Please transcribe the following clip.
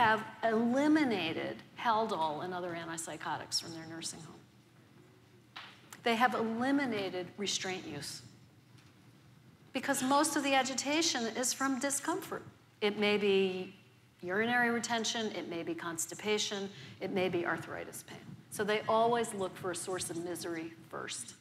have eliminated Haldol and other antipsychotics from their nursing home. They have eliminated restraint use because most of the agitation is from discomfort. It may be urinary retention, it may be constipation, it may be arthritis pain. So they always look for a source of misery first.